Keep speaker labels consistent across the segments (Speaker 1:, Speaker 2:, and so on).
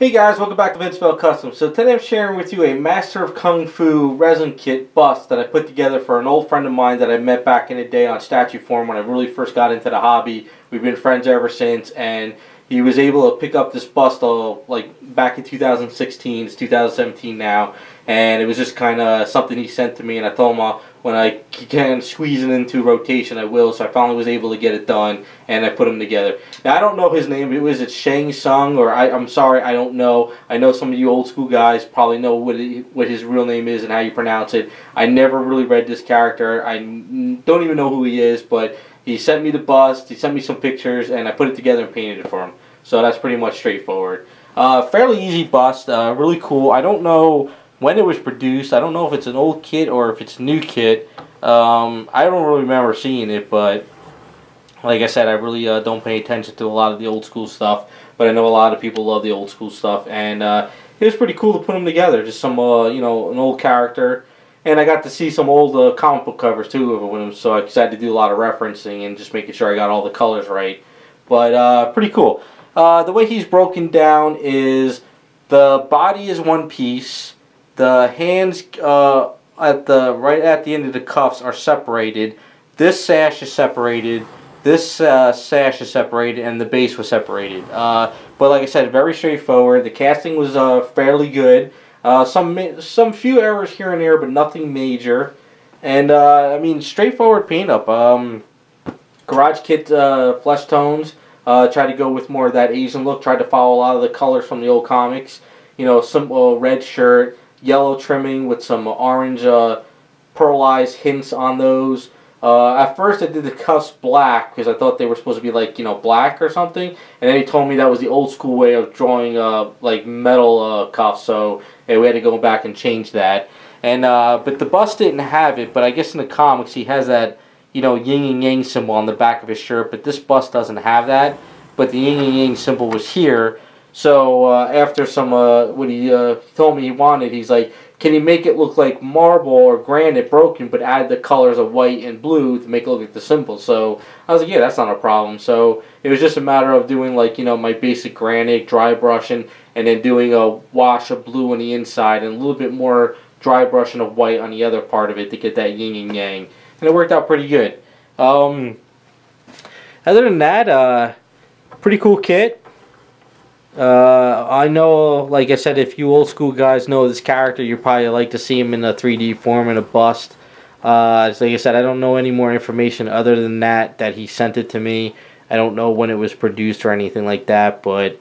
Speaker 1: Hey guys, welcome back to Vince Vell Custom. So today I'm sharing with you a Master of Kung Fu resin kit bust that I put together for an old friend of mine that I met back in the day on statue form when I really first got into the hobby. We've been friends ever since and he was able to pick up this bust all, like back in 2016, it's 2017 now, and it was just kind of something he sent to me and I told him uh, when I can squeeze it into rotation I will, so I finally was able to get it done and I put them together. Now I don't know his name, it was it Shang Sung or I, I'm sorry, I don't know. I know some of you old school guys probably know what, it, what his real name is and how you pronounce it. I never really read this character, I don't even know who he is, but he sent me the bust, he sent me some pictures, and I put it together and painted it for him. So that's pretty much straightforward. Uh, fairly easy bust, uh, really cool. I don't know when it was produced. I don't know if it's an old kit or if it's a new kit. Um, I don't really remember seeing it, but like I said, I really uh, don't pay attention to a lot of the old school stuff. But I know a lot of people love the old school stuff, and uh, it was pretty cool to put them together. Just some, uh, you know, an old character and I got to see some old uh, comic book covers too of them, so I decided to do a lot of referencing and just making sure I got all the colors right. But uh, pretty cool. Uh, the way he's broken down is the body is one piece, the hands uh, at the right at the end of the cuffs are separated. This sash is separated. This uh, sash is separated, and the base was separated. Uh, but like I said, very straightforward. The casting was fairly good. Uh, some some few errors here and there, but nothing major. And uh, I mean, straightforward paint up. Um, Garage Kit uh, flesh tones. Uh, tried to go with more of that Asian look. Tried to follow a lot of the colors from the old comics. You know, simple red shirt, yellow trimming with some orange uh, pearlized hints on those. Uh, at first, I did the cuffs black because I thought they were supposed to be like you know black or something, and then he told me that was the old school way of drawing uh, like metal uh, cuffs. So hey, we had to go back and change that. And uh, but the bust didn't have it, but I guess in the comics he has that you know yin and yang symbol on the back of his shirt, but this bust doesn't have that. But the yin and yang symbol was here. So uh, after some uh, what he told me he wanted, he's like can you make it look like marble or granite broken, but add the colors of white and blue to make it look like the symbol? So I was like, yeah, that's not a problem. So it was just a matter of doing like, you know, my basic granite, dry brushing, and then doing a wash of blue on the inside and a little bit more dry brushing of white on the other part of it to get that yin and yang. And it worked out pretty good. Um, other than that, uh, pretty cool kit. Uh, I know, like I said, if you old school guys know this character, you probably like to see him in a 3D form in a bust. Uh, like I said, I don't know any more information other than that, that he sent it to me. I don't know when it was produced or anything like that, but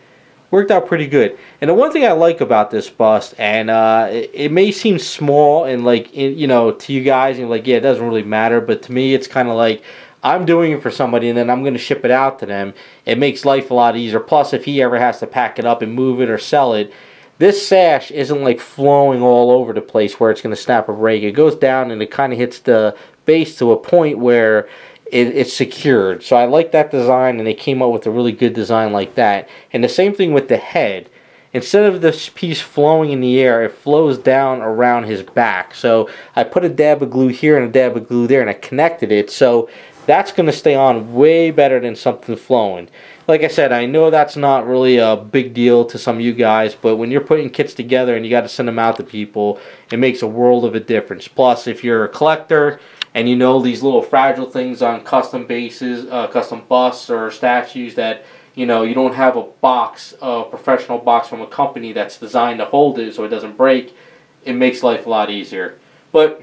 Speaker 1: worked out pretty good. And the one thing I like about this bust, and uh, it, it, may seem small and like, you know, to you guys, and like, yeah, it doesn't really matter, but to me, it's kind of like, I'm doing it for somebody and then I'm going to ship it out to them. It makes life a lot easier. Plus, if he ever has to pack it up and move it or sell it, this sash isn't like flowing all over the place where it's going to snap a break. It goes down and it kind of hits the base to a point where it, it's secured. So I like that design and they came up with a really good design like that. And the same thing with the head. Instead of this piece flowing in the air, it flows down around his back. So I put a dab of glue here and a dab of glue there and I connected it. So that's going to stay on way better than something flowing. Like I said, I know that's not really a big deal to some of you guys, but when you're putting kits together and you got to send them out to people, it makes a world of a difference. Plus, if you're a collector and you know these little fragile things on custom bases, uh, custom busts or statues that you know you don't have a box, a professional box from a company that's designed to hold it so it doesn't break, it makes life a lot easier. But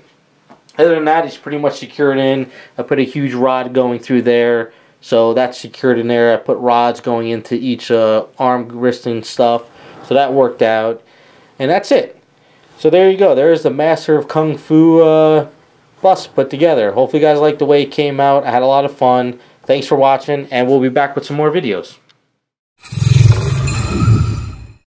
Speaker 1: other than that, it's pretty much secured in. I put a huge rod going through there. So that's secured in there. I put rods going into each uh, arm, wrist, and stuff. So that worked out. And that's it. So there you go. There's the Master of Kung Fu uh, bus put together. Hopefully you guys liked the way it came out. I had a lot of fun. Thanks for watching, and we'll be back with some more videos.